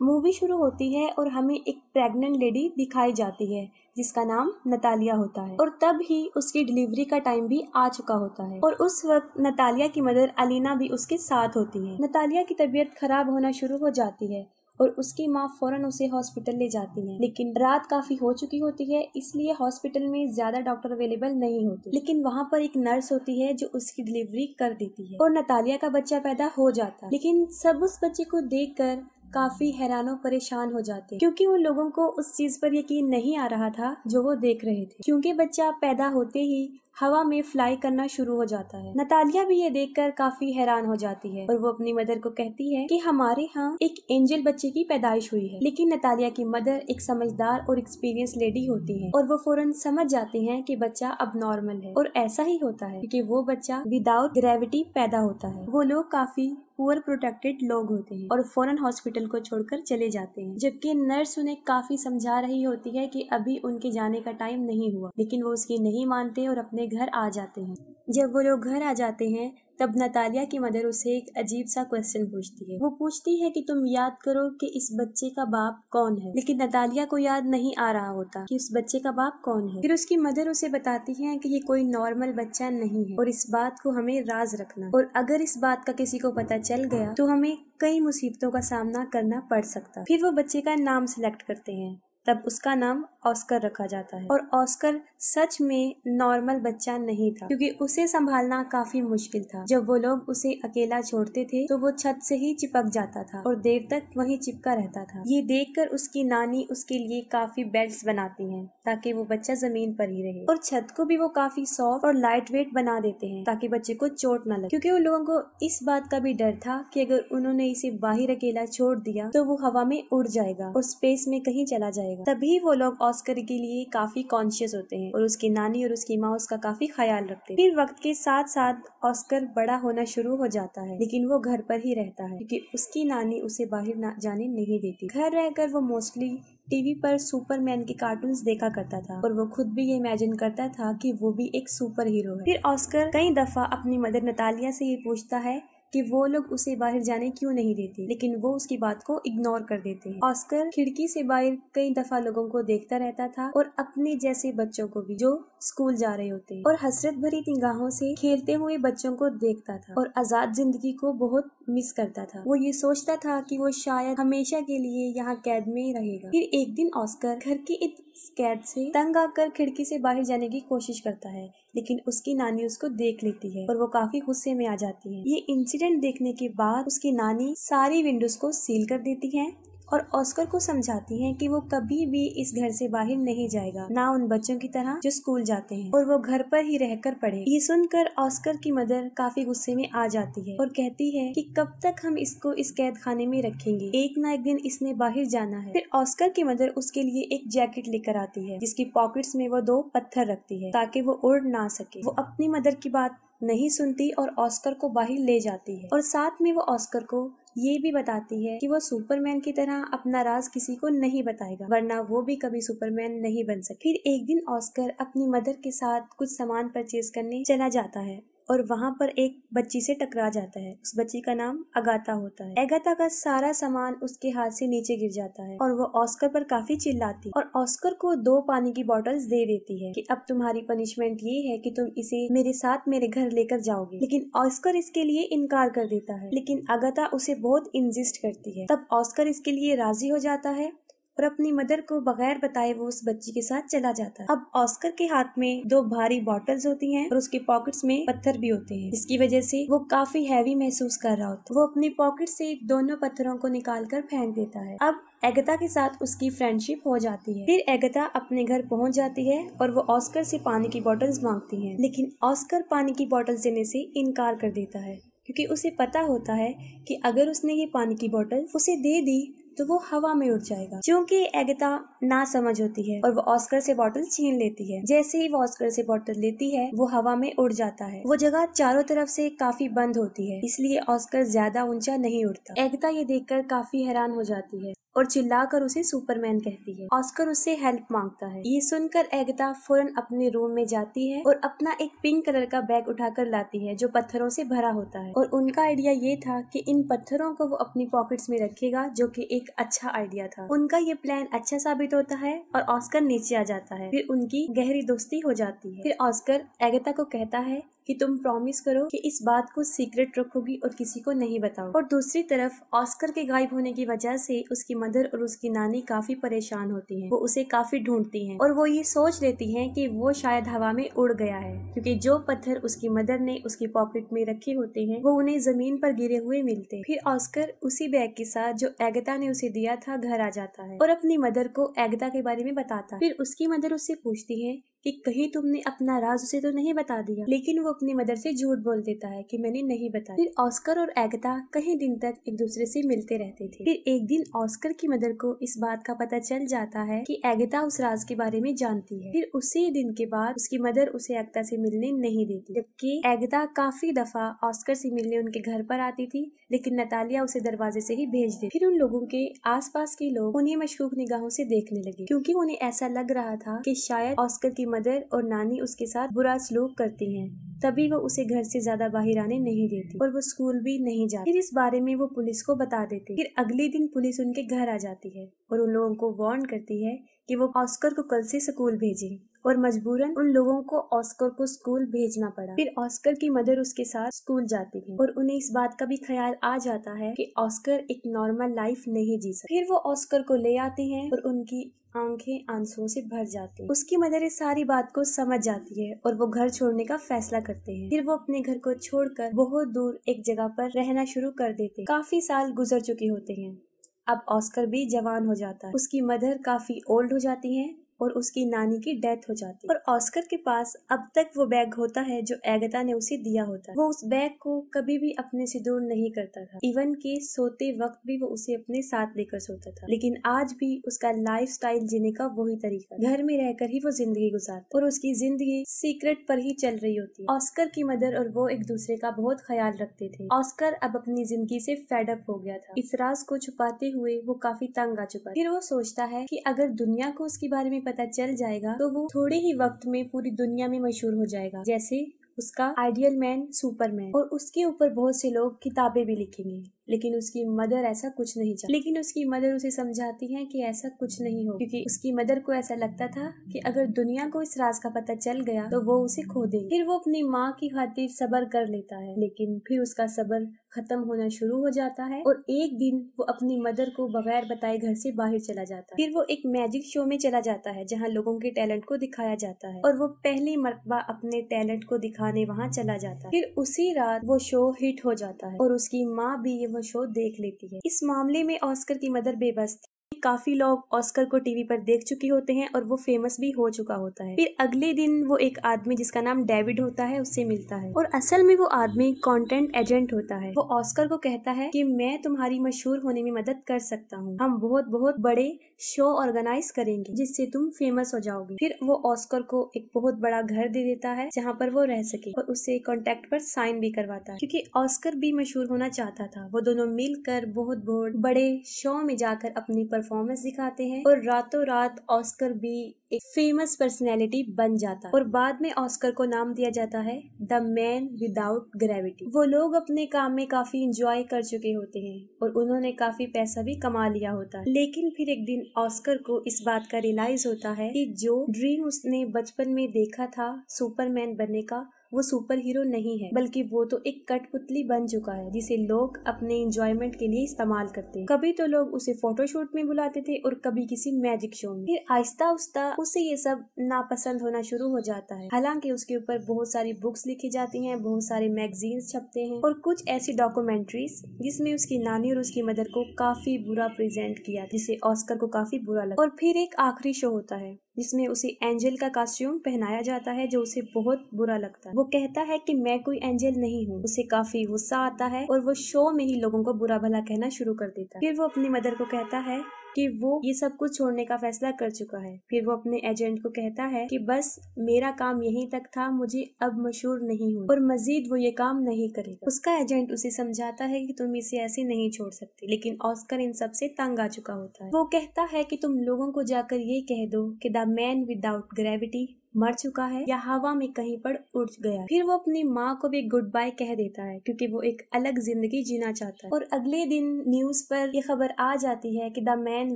Movie शुरू होती है और हमें एक प्रेग्नेंट लेडी दिखाई जाती है, जिसका नाम नतालिया होता है। और तब ही उसकी डिलीवरी का टाइम भी आ चुका होता है। और उस वक्त नतालिया की मदर अलीना भी उसके साथ होती है। नतालिया की तबीयत खराब होना शुरू हो जाती है और उसकी माँ फ़ौरन उसे हॉस्पिटल ले जाती है। लेकिन रात काफ़ी हो चुकी होती है, इसलिए हॉस्पिटल में ज़्यादा डॉक्टर अवेलेबल नहीं होते। लेकिन वहाँ पर एक नर्स होती है, जो उसकी डिलीवरी कर देती है। और नतालिया का बच्चा पैदा हो जाता। है लेकिन सब उस बच्चे को देख कर काफ़ी हैरानो, परेशान हो जाते। क्योंकि उन लोगों को उस चीज़ पर यकीन नहीं आ रहा था जो वो देख रहे थे। क्योंकि बच्चा पैदा होते ही हवा में फ्लाई करना शुरू हो जाता है। नतालिया भी ये देखकर काफ़ी हैरान हो जाती है और वो अपनी मदर को कहती है कि हमारे यहाँ एक एंजल बच्चे की पैदाइश हुई है। लेकिन नतालिया की मदर एक समझदार और एक्सपीरियंस लेडी होती है और वो फ़ौरन समझ जाती हैं कि बच्चा अब नॉर्मल है। और ऐसा ही होता है क्योंकि वो बच्चा विदाउट ग्रेविटी पैदा होता है। वो लोग काफ़ी पुअर प्रोटेक्टेड लोग होते हैं और फ़ौरन हॉस्पिटल को छोड़कर चले जाते हैं। जबकि नर्स उन्हें काफ़ी समझा रही होती है कि अभी उनके जाने का टाइम नहीं हुआ, लेकिन वो उसकी नहीं मानते और अपने घर आ जाते हैं। जब वो लोग घर आ जाते हैं, तब नतालिया की मदर उसे एक अजीब सा क्वेश्चन पूछती है। वो पूछती है कि तुम याद करो कि इस बच्चे का बाप कौन है? लेकिन नतालिया को याद नहीं आ रहा होता कि उस बच्चे का बाप कौन है। फिर उसकी मदर उसे बताती है कि ये कोई नॉर्मल बच्चा नहीं है और इस बात को हमें राज रखना। और अगर इस बात का किसी को पता चल गया तो हमें कई मुसीबतों का सामना करना पड़ सकता। फिर वो बच्चे का नाम सिलेक्ट करते हैं। तब उसका नाम ऑस्कर रखा जाता है। और ऑस्कर सच में नॉर्मल बच्चा नहीं था, क्योंकि उसे संभालना काफ़ी मुश्किल था। जब वो लोग उसे अकेला छोड़ते थे तो वो छत से ही चिपक जाता था और देर तक वहीं चिपका रहता था। ये देखकर उसकी नानी उसके लिए काफ़ी बेल्ट बनाती है, ताकि वो बच्चा ज़मीन पर ही रहे। और छत को भी वो काफ़ी सॉफ्ट और लाइट वेट बना देते हैं, ताकि बच्चे को चोट न लगे। क्योंकि उन लोगों को इस बात का भी डर था कि अगर उन्होंने इसे बाहर अकेला छोड़ दिया तो वो हवा में उड़ जाएगा और स्पेस में कहीं चला जाएगा। तभी वो लोग ऑस्कर के लिए काफ़ी कॉन्शियस होते हैं और उसकी नानी और उसकी माँ उसका काफ़ी ख्याल रखते हैं। फिर वक्त के साथ साथ ऑस्कर बड़ा होना शुरू हो जाता है, लेकिन वो घर पर ही रहता है, क्योंकि उसकी नानी उसे बाहर ना जाने नहीं देती। घर रहकर वो मोस्टली टीवी पर सुपरमैन के कार्टून्स देखा करता था और वो खुद भी ये इमेजिन करता था कि वो भी एक सुपर हीरो है। फिर ऑस्कर कई दफ़ा अपनी मदर नतालिया से ये पूछता है कि वो लोग उसे बाहर जाने क्यों नहीं देते, लेकिन वो उसकी बात को इग्नोर कर देते हैं। ऑस्कर खिड़की से बाहर कई दफ़ा लोगों को देखता रहता था और अपने जैसे बच्चों को भी, जो स्कूल जा रहे होते और हसरत भरी निगाहों से खेलते हुए बच्चों को देखता था और आज़ाद ज़िंदगी को बहुत मिस करता था। वो ये सोचता था कि वो शायद हमेशा के लिए यहाँ कैद में ही रहेगा। फिर एक दिन ऑस्कर घर की इस कैद से तंग आकर खिड़की से बाहर जाने की कोशिश करता है। लेकिन उसकी नानी उसको देख लेती है और वो काफ़ी गुस्से में आ जाती है। ये इंसिडेंट देखने के बाद उसकी नानी सारी विंडोज़ को सील कर देती है। और ऑस्कर को समझाती हैं कि वो कभी भी इस घर से बाहर नहीं जाएगा, ना उन बच्चों की तरह जो स्कूल जाते हैं। और वो घर पर ही रहकर पढ़े। ये सुनकर ऑस्कर की मदर काफ़ी गुस्से में आ जाती है और कहती है कि कब तक हम इसको इस कैद खाने में रखेंगे? एक ना एक दिन इसने बाहर जाना है। फिर ऑस्कर की मदर उसके लिए एक जैकेट लेकर आती है, जिसकी पॉकेट्स में वो दो पत्थर रखती है, ताकि वो उड़ ना सके। वो अपनी मदर की बात नहीं सुनती और ऑस्कर को बाहर ले जाती है। और साथ में वो ऑस्कर को ये भी बताती है कि वो सुपरमैन की तरह अपना राज किसी को नहीं बताएगा, वरना वो भी कभी सुपरमैन नहीं बन सके। फिर एक दिन ऑस्कर अपनी मदर के साथ कुछ सामान परचेज करने चला जाता है। और वहाँ पर एक बच्ची से टकरा जाता है। उस बच्ची का नाम अगाता होता है। अगाता का सारा सामान उसके हाथ से नीचे गिर जाता है और वो ऑस्कर पर काफ़ी चिल्लाती और ऑस्कर को दो पानी की बोतल्स दे देती है कि अब तुम्हारी पनिशमेंट ये है कि तुम इसे मेरे साथ मेरे घर लेकर जाओगे। लेकिन ऑस्कर इसके लिए इनकार कर देता है। लेकिन अगाता उसे बहुत इंजिस्ट करती है। तब ऑस्कर इसके लिए राज़ी हो जाता है और अपनी मदर को बगैर बताए वो उस बच्ची के साथ चला जाता है। अब ऑस्कर के हाथ में दो भारी बॉटल्स होती हैं और उसके पॉकेट्स में पत्थर भी होते हैं। जिसकी वजह से वो काफ़ी हैवी महसूस कर रहा होता है। वो अपनी पॉकेट से दोनों पत्थरों को निकाल कर फेंक देता है। अब एगता के साथ उसकी फ्रेंडशिप हो जाती है। फिर एगता अपने घर पहुँच जाती है और वो ऑस्कर से पानी की बोतल्स मांगती है। लेकिन ऑस्कर पानी की बोतल्स देने से इनकार कर देता है। क्योंकि उसे पता होता है कि अगर उसने ये पानी की बोतल उसे दे दी तो वो हवा में उड़ जाएगा। क्योंकि एगता ना समझ होती है और वो ऑस्कर से बॉटल छीन लेती है। जैसे ही वो ऑस्कर से बॉटल लेती है, वो हवा में उड़ जाता है। वो जगह चारों तरफ़ से काफ़ी बंद होती है, इसलिए ऑस्कर ज़्यादा ऊँचा नहीं उड़ता। एगता ये देखकर काफ़ी हैरान हो जाती है और चिल्लाकर उसे सुपरमैन कहती है। ऑस्कर उससे हेल्प माँगता है। ये सुनकर एगता फ़ौरन अपने रूम में जाती है और अपना एक पिंक कलर का बैग उठाकर लाती है, जो पत्थरों से भरा होता है। और उनका आइडिया ये था कि इन पत्थरों को वो अपनी पॉकेट्स में रखेगा, जो कि एक अच्छा आइडिया था। उनका ये प्लान अच्छा साबित होता है और ऑस्कर नीचे आ जाता है। फिर उनकी गहरी दोस्ती हो जाती है। फिर ऑस्कर एगता को कहता है कि तुम प्रॉमिस करो कि इस बात को सीक्रेट रखोगी और किसी को नहीं बताओ और दूसरी तरफ़ ऑस्कर के गायब होने की वजह से उसकी मदर और उसकी नानी काफ़ी परेशान होती हैं। वो उसे काफ़ी ढूंढती हैं और वो ये सोच लेती हैं कि वो शायद हवा में उड़ गया है। क्योंकि जो पत्थर उसकी मदर ने उसकी पॉकेट में रखे होते हैं, वो उन्हें ज़मीन पर गिरे हुए मिलते फिर ऑस्कर उसी बैग के साथ जो एगता ने उसे दिया था, घर आ जाता है और अपनी मदर को एगदा के बारे में बताता है। फिर उसकी मदर उससे पूछती है कि कहीं तुमने अपना राज उसे तो नहीं बता दिया, लेकिन वो अपनी मदर से झूठ बोल देता है कि मैंने नहीं बताया। फिर ऑस्कर और एगता कई दिन तक एक दूसरे से मिलते रहते थे। फिर एक दिन ऑस्कर की मदर को इस बात का पता चल जाता है कि एगता उस राज के बारे में जानती है। फिर उसी दिन के बाद उसकी मदर उसे एगता से मिलने नहीं देती, जबकि एगता काफ़ी दफ़ा ऑस्कर से मिलने उनके घर पर आती थी, लेकिन नतालिया उसे दरवाजे से ही भेज दी फिर उन लोगों के आसपास के लोग उन्हें मशकूक निगाहों से देखने लगे, क्योंकि उन्हें ऐसा लग रहा था कि शायद ऑस्कर की मदर और नानी उसके साथ बुरा सलूक करती हैं। तभी वो उसे घर से ज़्यादा बाहर आने नहीं देती और वो स्कूल भी नहीं जाती। फिर इस बारे में वो पुलिस को बता देती। फिर अगले दिन पुलिस उनके घर आ जाती है और उन लोगों को वार्न करती है कि वो ऑस्कर को कल से स्कूल भेजें और मजबूरन उन लोगों को ऑस्कर को स्कूल भेजना पड़ा। फिर ऑस्कर की मदर उसके साथ स्कूल जाती है और उन्हें इस बात का भी ख्याल आ जाता है कि ऑस्कर एक नॉर्मल लाइफ नहीं जी सकता। फिर वो ऑस्कर को ले आती हैं और उनकी आँखें आंसुओं से भर जाती हैं। उसकी मदर इस सारी बात को समझ जाती है और वो घर छोड़ने का फैसला करते हैं। फिर वो अपने घर को छोड़कर बहुत दूर एक जगह पर रहना शुरू कर देते काफ़ी साल गुजर चुके होते हैं। अब ऑस्कर भी जवान हो जाता है। उसकी मदर काफ़ी ओल्ड हो जाती हैं और उसकी नानी की डेथ हो जाती है। और ऑस्कर के पास अब तक वो बैग होता है जो एगता ने उसे दिया होता है। वो उस बैग को कभी भी अपने से दूर नहीं करता था। इवन के सोते वक्त भी वो उसे अपने साथ लेकर सोता था। लेकिन आज भी उसका लाइफ जीने का वही तरीका घर में रहकर ही वो ज़िंदगी गुजारता और उसकी ज़िंदगी सीक्रेट पर ही चल रही होती ऑस्कर की मदर और वो एक दूसरे का बहुत ख्याल रखते थे। ऑस्कर अब अपनी ज़िंदगी से फेडअप हो गया था। इस राज को छुपाते हुए वो काफ़ी तंग आ चुका फिर वो सोचता है कि अगर दुनिया को उसके बारे में पता चल जाएगा तो वो थोड़े ही वक्त में पूरी दुनिया में मशहूर हो जाएगा। जैसे उसका आइडियल मैन सुपरमैन और उसके ऊपर बहुत से लोग किताबें भी लिखेंगे। लेकिन उसकी मदर ऐसा कुछ नहीं चाहती लेकिन उसकी मदर उसे समझाती है कि ऐसा कुछ नहीं हो क्योंकि उसकी मदर को ऐसा लगता था कि अगर दुनिया को इस राज का पता चल गया तो वो उसे खो देगी। फिर वो अपनी माँ की खातिर सबर कर लेता है, लेकिन फिर उसका सबर खत्म होना शुरू हो जाता है और एक दिन वो अपनी मदर को बगैर बताए घर से बाहर चला जाता है। फिर वो एक मैजिक शो में चला जाता है, जहाँ लोगों के टैलेंट को दिखाया जाता है और वो पहली मरतबा अपने टैलेंट को दिखाने वहाँ चला जाता है। फिर उसी रात वो शो हिट हो जाता है और उसकी माँ भी ये वो शो देख लेती है। इस मामले में ऑस्कर की मदर बेबस थी। काफ़ी लोग ऑस्कर को टीवी पर देख चुके होते हैं और वो फ़ेमस भी हो चुका होता है। फिर अगले दिन वो एक आदमी जिसका नाम डेविड होता है उससे मिलता है। और असल में वो आदमी कंटेंट एजेंट होता है। वो ऑस्कर को कहता है कि मैं तुम्हारी मशहूर होने में मदद कर सकता हूँ। हम बहुत बहुत बड़े शो ऑर्गेनाइज करेंगे, जिससे तुम फ़ेमस हो जाओगे। फिर वो ऑस्कर को एक बहुत बड़ा घर दे देता है, जहाँ पर वो रह सके और उससे कॉन्टेक्ट पर साइन भी करवाता है। क्योंकि ऑस्कर भी मशहूर होना चाहता था। वो दोनों मिलकर बहुत बहुत बड़े शो में जाकर अपनी परफॉर्मेंस दिखाते हैं और रातों रात ऑस्कर भी एक फ़ेमस पर्सनैलिटी बन जाता है। और बाद में ऑस्कर को नाम दिया जाता है द मैन विदाउट ग्रेविटी वो लोग अपने काम में काफ़ी इंजॉय कर चुके होते हैं और उन्होंने काफ़ी पैसा भी कमा लिया होता है। लेकिन फिर एक दिन ऑस्कर को इस बात का रियलाइज़ होता है कि जो ड्रीम उसने बचपन में देखा था सुपरमैन बनने का वो सुपर हीरो नहीं है, बल्कि वो तो एक कठपुतली बन चुका है, जिसे लोग अपने इंजॉयमेंट के लिए इस्तेमाल करते हैं। कभी तो लोग उसे फोटोशूट में बुलाते थे और कभी किसी मैजिक शो में। फिर आहिस्ता आहिस्ता उसे ये सब नापसंद होना शुरू हो जाता है। हालाँकि उसके ऊपर बहुत सारी बुक्स लिखी जाती हैं, बहुत सारे मैगजीन छपते हैं और कुछ ऐसी डॉक्यूमेंट्रीज जिसमें उसकी नानी और उसकी मदर को काफ़ी बुरा प्रेजेंट किया, जिसे ऑस्कर को काफ़ी बुरा लगा। और फिर एक आखिरी शो होता है। जिसमें उसे एंजल का कॉस्ट्यूम पहनाया जाता है, जो उसे बहुत बुरा लगता है। वो कहता है कि मैं कोई एंजल नहीं हूँ। उसे काफ़ी गुस्सा आता है और वो शो में ही लोगों को बुरा भला कहना शुरू कर देता है। फिर वो अपनी मदर को कहता है कि वो ये सब कुछ छोड़ने का फैसला कर चुका है। फिर वो अपने एजेंट को कहता है कि बस, मेरा काम यहीं तक था, मुझे अब मशहूर नहीं हूँ और मजीद वो ये काम नहीं करेगा। उसका एजेंट उसे समझाता है कि तुम इसे ऐसे नहीं छोड़ सकते, लेकिन ऑस्कर इन सबसे तंग आ चुका होता है। वो कहता है कि तुम लोगों को जाकर ये कह दो कि द मैन विदाउट ग्रेविटी मर चुका है या हवा में कहीं पर उड़ गया। फिर वो अपनी माँ को भी गुड बाय कह देता है, क्योंकि वो एक अलग ज़िंदगी जीना चाहता है। और अगले दिन न्यूज़ पर ये खबर आ जाती है कि द मैन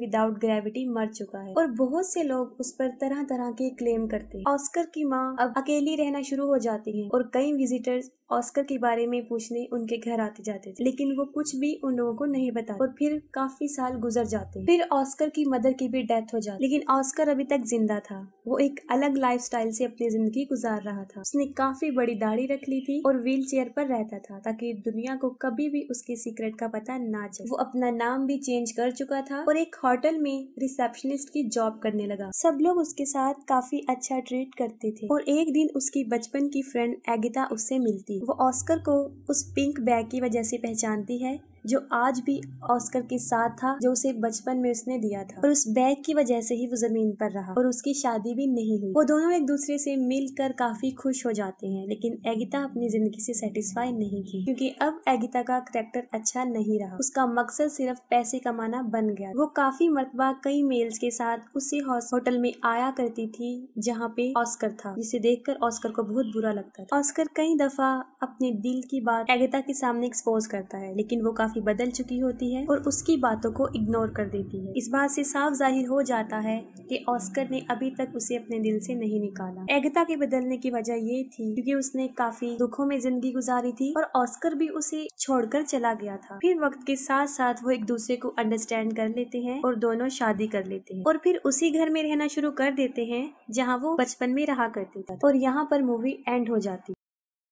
विदाउट ग्रेविटी मर चुका है। और बहुत से लोग उस पर तरह तरह के क्लेम करते हैं। ऑस्कर की माँ अब अकेली रहना शुरू हो जाती है और कई विजिटर्स ऑस्कर के बारे में पूछने उनके घर आते जाते थे। लेकिन वो कुछ भी उन लोगों को नहीं बता और फिर काफ़ी साल गुजर जाते फिर ऑस्कर की मदर की भी डेथ हो जाती लेकिन ऑस्कर अभी तक ज़िंदा था। वो एक अलग लाइफ स्टाइल से अपनी ज़िंदगी गुजार रहा था। उसने काफ़ी बड़ी दाढ़ी रख ली थी और व्हील चेयर पर रहता था ताकि दुनिया को कभी भी उसके सीक्रेट का पता ना चले। वो अपना नाम भी चेंज कर चुका था और एक होटल में रिसेप्शनिस्ट की जॉब करने लगा। सब लोग उसके साथ काफ़ी अच्छा ट्रीट करते थे और एक दिन उसकी बचपन की फ्रेंड एगिता उससे मिलती। वो ऑस्कर को उस पिंक बैग की वजह से पहचानती है। जो आज भी ऑस्कर के साथ था, जो उसे बचपन में उसने दिया था। और उस बैग की वजह से ही वो ज़मीन पर रहा और उसकी शादी भी नहीं हुई। वो दोनों एक दूसरे से मिलकर काफ़ी खुश हो जाते हैं, लेकिन एगिता अपनी ज़िंदगी से सेटिस्फाई नहीं की। क्योंकि अब एगिता का करेक्टर अच्छा नहीं रहा। उसका मकसद सिर्फ़ पैसे कमाना बन गया। वो काफ़ी मरतबा कई मेल्स के साथ उसी होटल में आया करती थी, जहाँ पे ऑस्कर था, जिसे देखकर ऑस्कर को बहुत बुरा लगता था। ऑस्कर कई दफ़ा अपने दिल की बात एगिता के सामने एक्सपोज करता है, लेकिन वो काफ़ी काफ़ी बदल चुकी होती है और उसकी बातों को इग्नोर कर देती है। इस बात से साफ़ ज़ाहिर हो जाता है कि ऑस्कर ने अभी तक उसे अपने दिल से नहीं निकाला। एगता के बदलने की वजह ये थी क्योंकि उसने काफ़ी दुखों में ज़िंदगी गुजारी थी और ऑस्कर भी उसे छोड़कर चला गया था। फिर वक्त के साथ साथ वो एक दूसरे को अंडरस्टैंड कर लेते हैं और दोनों शादी कर लेते हैं और फिर उसी घर में रहना शुरू कर देते हैं जहाँ वो बचपन में रहा करते थे। और यहाँ पर मूवी एंड हो जाती